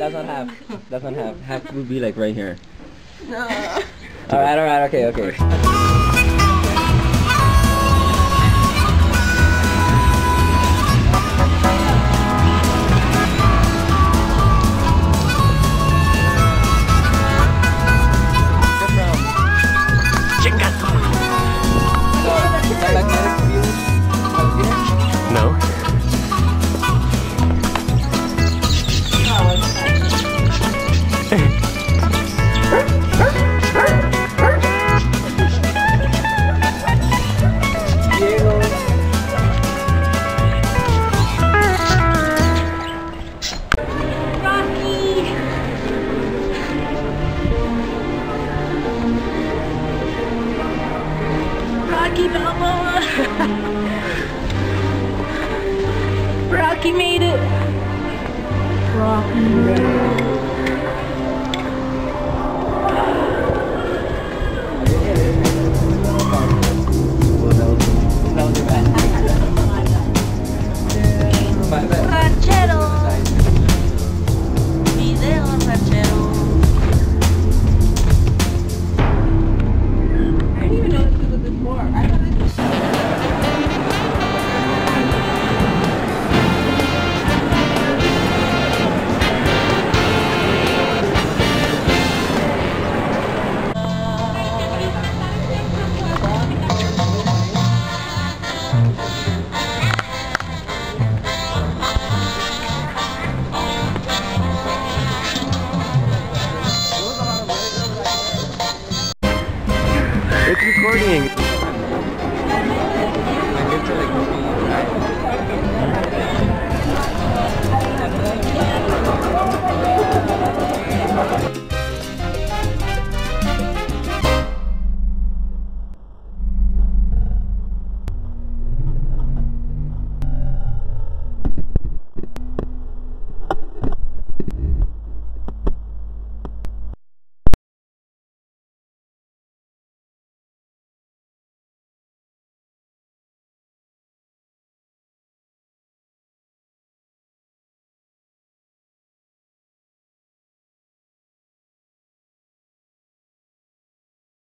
That's not half. That's not half. Half would be like right here. No. Alright, alright, okay, okay. Made it! Rocky. Recording.